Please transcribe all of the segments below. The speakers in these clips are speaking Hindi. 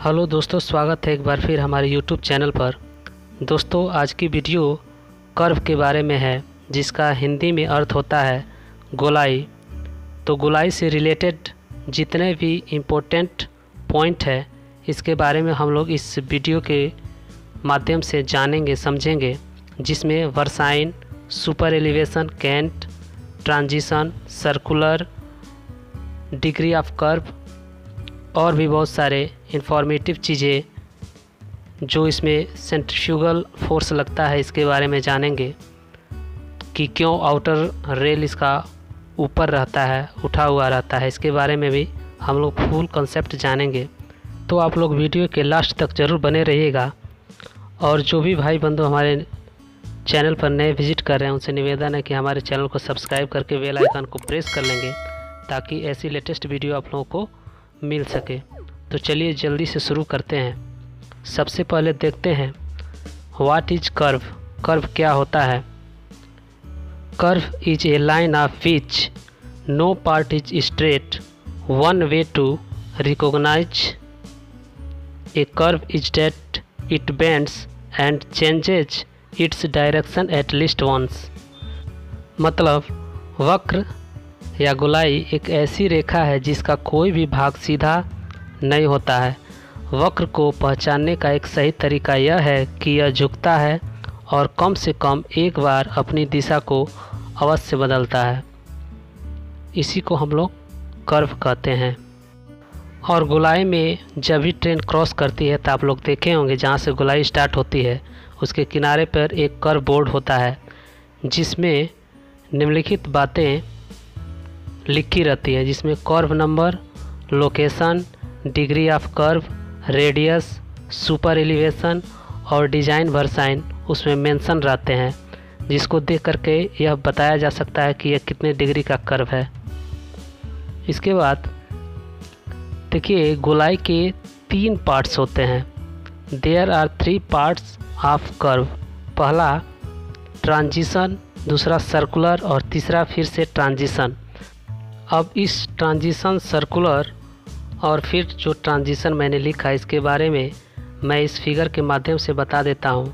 हेलो दोस्तों, स्वागत है एक बार फिर हमारे यूट्यूब चैनल पर। दोस्तों, आज की वीडियो कर्व के बारे में है, जिसका हिंदी में अर्थ होता है गोलाई। तो गोलाई से रिलेटेड जितने भी इम्पोर्टेंट पॉइंट है, इसके बारे में हम लोग इस वीडियो के माध्यम से जानेंगे, समझेंगे, जिसमें versine super elevation cant transition circular degree of curve और भी बहुत सारे इंफॉर्मेटिव चीज़ें जो इसमें सेंट्रीफ्यूगल फोर्स लगता है, इसके बारे में जानेंगे कि क्यों आउटर रेल इसका ऊपर रहता है, उठा हुआ रहता है, इसके बारे में भी हम लोग फुल कंसेप्ट जानेंगे। तो आप लोग वीडियो के लास्ट तक ज़रूर बने रहिएगा। और जो भी भाई बंधु हमारे चैनल पर नए विज़िट कर रहे हैं, उनसे निवेदन है कि हमारे चैनल को सब्सक्राइब करके बेल आइकन को प्रेस कर लेंगे, ताकि ऐसी लेटेस्ट वीडियो आप लोगों को मिल सके। तो चलिए जल्दी से शुरू करते हैं। सबसे पहले देखते हैं वाट इज़ कर्व कर्व क्या होता है? Curve is a line of which no part is straight one way to recognise a curve is that it bends and changes its direction at least once मतलब वक्र या गोलाई एक ऐसी रेखा है जिसका कोई भी भाग सीधा नहीं होता है। वक्र को पहचानने का एक सही तरीका यह है कि यह झुकता है और कम से कम एक बार अपनी दिशा को अवश्य बदलता है। इसी को हम लोग कर्व कहते हैं। और गोलाई में जब भी ट्रेन क्रॉस करती है तो आप लोग देखे होंगे जहाँ से गोलाई स्टार्ट होती है, उसके किनारे पर एक कर्व बोर्ड होता है, जिसमें निम्नलिखित बातें लिखी रहती है, जिसमें curve number location degree of curve radius super elevation और डिज़ाइन वर्साइन उसमें मेंशन रहते हैं, जिसको देख करके यह बताया जा सकता है कि यह कितने डिग्री का कर्व है। इसके बाद, देखिए, गोलाई के तीन पार्ट्स होते हैं। There are three parts of curve पहला ट्रांजिशन दूसरा सर्कुलर और तीसरा फिर से ट्रांजिशन अब इस ट्रांजिशन सर्कुलर और फिर जो ट्रांजिशन मैंने लिखा इसके बारे में मैं इस फिगर के माध्यम से बता देता हूँ।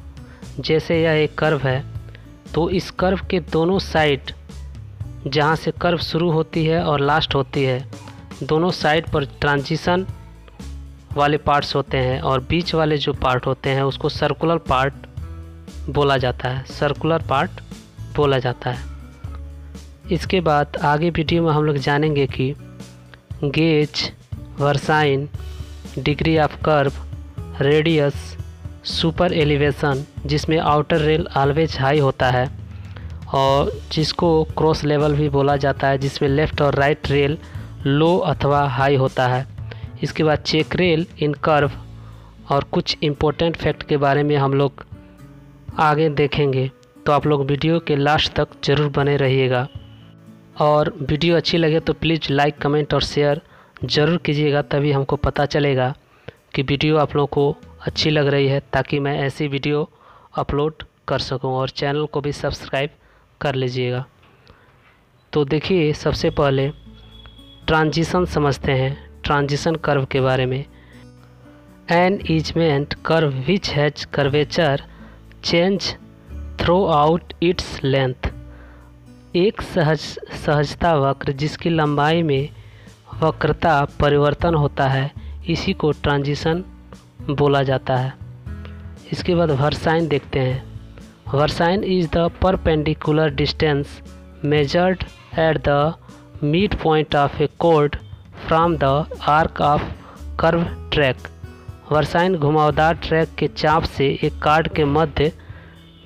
जैसे यह एक कर्व है तो इस कर्व के दोनों साइड जहाँ से कर्व शुरू होती है और लास्ट होती है, दोनों साइड पर ट्रांजिशन वाले पार्ट्स होते हैं और बीच वाले जो पार्ट होते हैं उसको सर्कुलर पार्ट बोला जाता है। सर्कुलर पार्ट बोला जाता है। इसके बाद आगे वीडियो में हम लोग जानेंगे कि gauge versine degree of curve radius super elevation जिसमें आउटर रेल ऑलवेज हाई होता है, और जिसको क्रॉस लेवल भी बोला जाता है, जिसमें लेफ़्ट और राइट रेल लो अथवा हाई होता है। इसके बाद चेक रेल इन कर्व और कुछ इम्पोर्टेंट फैक्ट के बारे में हम लोग आगे देखेंगे। तो आप लोग वीडियो के लास्ट तक ज़रूर बने रहिएगा। और वीडियो अच्छी लगे तो प्लीज़ लाइक, कमेंट और शेयर ज़रूर कीजिएगा, तभी हमको पता चलेगा कि वीडियो आप लोगों को अच्छी लग रही है, ताकि मैं ऐसी वीडियो अपलोड कर सकूँ और चैनल को भी सब्सक्राइब कर लीजिएगा। तो देखिए, सबसे पहले ट्रांजिशन समझते हैं, ट्रांजिशन कर्व के बारे में। An easement curve which has curvature change throughout its length एक सहज, सहजता वक्र जिसकी लंबाई में वक्रता परिवर्तन होता है, इसी को ट्रांजिशन बोला जाता है। इसके बाद वर्साइन देखते हैं। Versine is the perpendicular distance measured at the mid point of a code from the arc of curve track versine घुमावदार ट्रैक के चाप से एक कार्ड के मध्य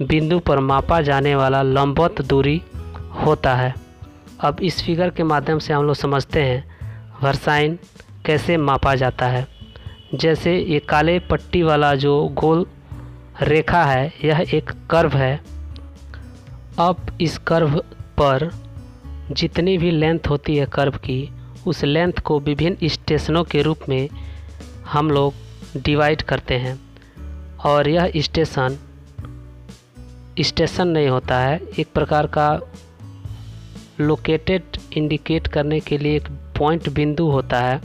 बिंदु पर मापा जाने वाला लंबवत दूरी होता है। अब इस फिगर के माध्यम से हम लोग समझते हैं वर्साइन कैसे मापा जाता है। जैसे ये काले पट्टी वाला जो गोल रेखा है, यह एक कर्व है। अब इस कर्व पर जितनी भी लेंथ होती है कर्व की, उस लेंथ को विभिन्न स्टेशनों के रूप में हम लोग डिवाइड करते हैं। और यह स्टेशन स्टेशन नहीं होता है, एक प्रकार का लोकेटेड इंडिकेट करने के लिए एक पॉइंट बिंदु होता है,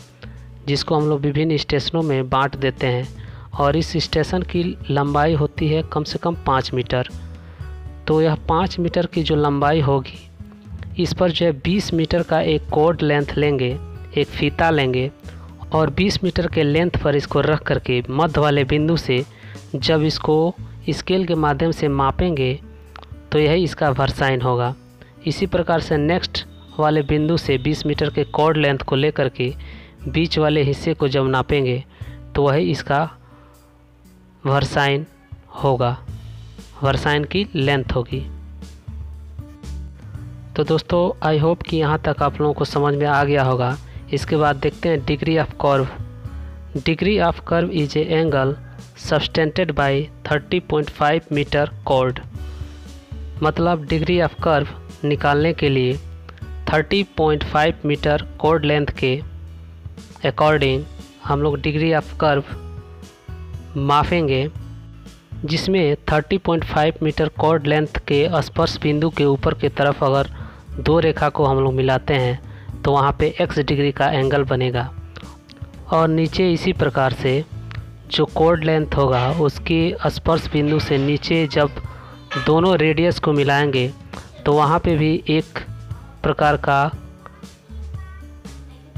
जिसको हम लोग विभिन्न स्टेशनों में बांट देते हैं, और इस स्टेशन की लंबाई होती है कम से कम पाँच मीटर। तो यह पाँच मीटर की जो लंबाई होगी, इस पर जो है बीस मीटर का एक कोड लेंथ लेंगे, एक फीता लेंगे, और 20 मीटर के लेंथ पर इसको रख करके मध्य वाले बिंदु से जब इसको स्केल के माध्यम से मापेंगे तो यही इसका वर्साइन होगा। इसी प्रकार से नेक्स्ट वाले बिंदु से 20 मीटर के कॉर्ड लेंथ को लेकर के बीच वाले हिस्से को जब नापेंगे तो वही इसका वर्साइन होगा। वर्साइन की लेंथ होगी। तो दोस्तों आई होप कि यहाँ तक आप लोगों को समझ में आ गया होगा। इसके बाद देखते हैं degree of curve degree of curve is a angle subtended by 30.5 metre chord मतलब डिग्री ऑफ़ कर्व निकालने के लिए 30.5 मीटर कॉर्ड लेंथ के अकॉर्डिंग हम लोग डिग्री ऑफ़ कर्व मापेंगे, जिसमें 30.5 मीटर कॉर्ड लेंथ के स्पर्श बिंदु के ऊपर की तरफ़ अगर दो रेखा को हम लोग मिलाते हैं तो वहाँ पे x डिग्री का एंगल बनेगा। और नीचे इसी प्रकार से जो कोड लेंथ होगा, उसकी स्पर्श बिंदु से नीचे जब दोनों रेडियस को मिलाएँगे तो वहाँ पे भी एक प्रकार का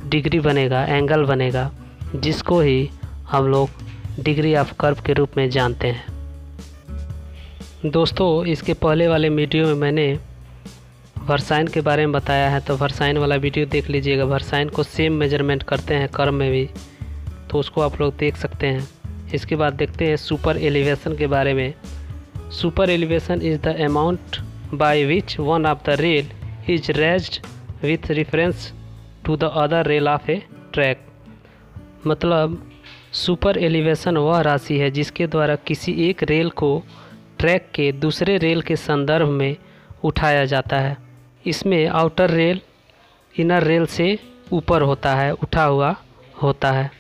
डिग्री बनेगा एंगल बनेगा, जिसको ही हम लोग डिग्री ऑफ़ कर्व के रूप में जानते हैं। दोस्तों, इसके पहले वाले वीडियो में मैंने वर्साइन के बारे में बताया है तो वर्साइन वाला वीडियो देख लीजिएगा। वर्साइन को सेम मेज़रमेंट करते हैं कर्म में भी तो उसको आप लोग देख सकते हैं। इसके बाद देखते हैं सुपर एलिवेशन के बारे में। Super elevation is the amount by which one of the rail is raised with reference to the other rail of a track मतलब सुपर एलिवेशन वह राशि है जिसके द्वारा किसी एक रेल को ट्रैक के दूसरे रेल के संदर्भ में उठाया जाता है। इसमें आउटर रेल इनर रेल से ऊपर होता है, उठा हुआ होता है।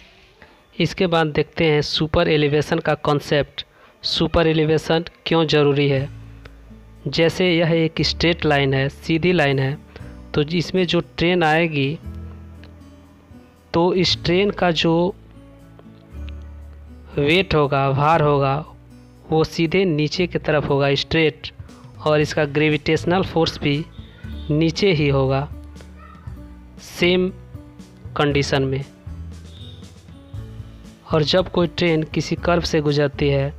इसके बाद देखते हैं सुपर एलिवेशन का कॉन्सेप्ट सुपर एलिवेशन क्यों ज़रूरी है? जैसे यह एक स्ट्रेट लाइन है, सीधी लाइन है तो इसमें जो ट्रेन आएगी तो इस ट्रेन का जो वेट होगा, भार होगा, वो सीधे नीचे की तरफ़ होगा स्ट्रेट और इसका ग्रेविटेशनल फोर्स भी नीचे ही होगा सेम कंडीशन में। और जब कोई ट्रेन किसी कर्व से गुजरती है,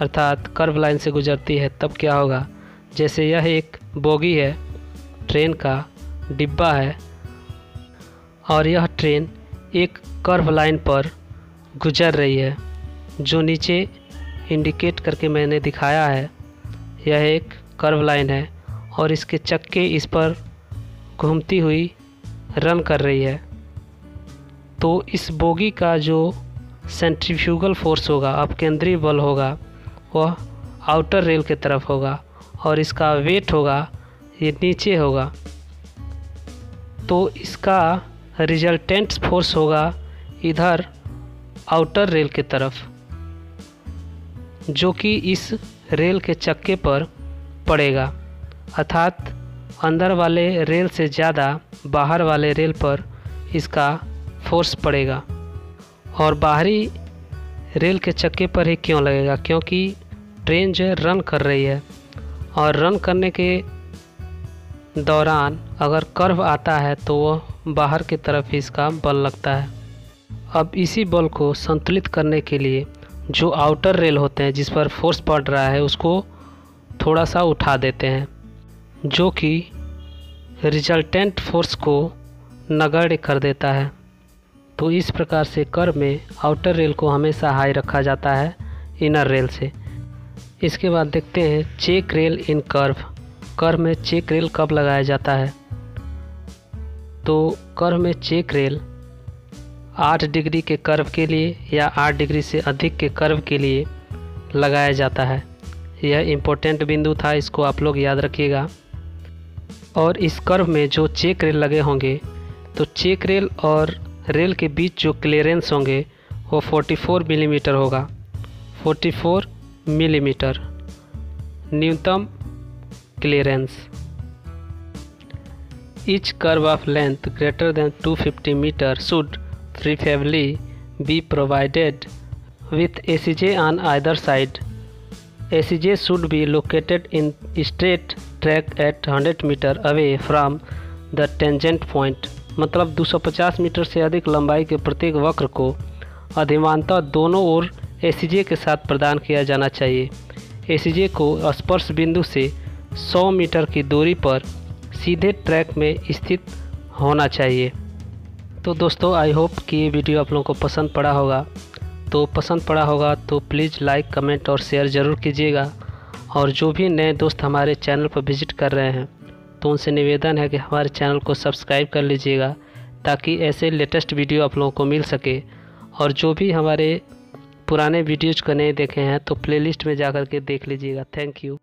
अर्थात कर्व लाइन से गुजरती है, तब क्या होगा? जैसे यह एक बोगी है, ट्रेन का डिब्बा है, और यह ट्रेन एक कर्व लाइन पर गुजर रही है, जो नीचे इंडिकेट करके मैंने दिखाया है। यह एक कर्व लाइन है, और इसके चक्के इस पर घूमती हुई रन कर रही है। तो इस बोगी का जो सेंट्रीफ्यूगल फोर्स होगा अब केंद्रीय बल होगा, वह आउटर रेल की तरफ़ होगा। और इसका वेट होगा, ये नीचे होगा। तो इसका रिजल्टेंट फोर्स होगा इधर आउटर रेल की तरफ़, जो कि इस रेल के चक्के पर पड़ेगा। अर्थात अंदर वाले रेल से ज़्यादा बाहर वाले रेल पर इसका फोर्स पड़ेगा। और बाहरी रेल के चक्के पर ही क्यों लगेगा? क्योंकि ट्रेन जो रन कर रही है। और रन करने के दौरान अगर कर्व आता है तो वह बाहर की तरफ़ ही इसका बल लगता है। अब इसी बल को संतुलित करने के लिए जो आउटर रेल होते हैं, जिस पर फोर्स पड़ रहा है, उसको थोड़ा सा उठा देते हैं, जो कि रिजल्टेंट फोर्स को नगण्य कर देता है। तो इस प्रकार से कर में आउटर रेल को हमेशा हाई रखा जाता है इनर रेल से। इसके बाद देखते हैं check rail in curve. Curve में चेक रेल कब लगाया जाता है? तो कर्व में चेक रेल आठ डिग्री के कर्व के लिए या आठ डिग्री से अधिक के कर्व के लिए लगाया जाता है। यह इम्पोर्टेंट बिंदु था, इसको आप लोग याद रखिएगा। और इस कर्व में जो चेक रेल लगे होंगे तो चेक रेल और रेल के बीच जो क्लियरेंस होंगे, वो 44 मिलीमीटर mm होगा। 44 मिलीमीटर। न्यूनतम clearance. Each curve of length greater than 250 metre should preferably be provided with ACJ on other side ACJ should be located in straight track at 100 metre away from the tangent point मतलब 250 मीटर से अधिक लंबाई के प्रत्येक वक्र को। अधिमानता दोनों ओर एसीजे के साथ प्रदान किया जाना चाहिए। एसीजे को स्पर्श बिंदु से 100 मीटर की दूरी पर सीधे ट्रैक में स्थित होना चाहिए। तो दोस्तों आई होप कि ये वीडियो आप लोगों को पसंद पड़ा होगा। तो पसंद पड़ा होगा तो प्लीज़ लाइक कमेंट और शेयर ज़रूर कीजिएगा। और जो भी नए दोस्त हमारे चैनल पर विज़िट कर रहे हैं तो उनसे निवेदन है कि हमारे चैनल को सब्सक्राइब कर लीजिएगा, ताकि ऐसे लेटेस्ट वीडियो आप लोगों को मिल सके। और जो भी हमारे पुराने वीडियोज़ को नहीं देखे हैं तो प्लेलिस्ट में जा कर के देख लीजिएगा। Thank you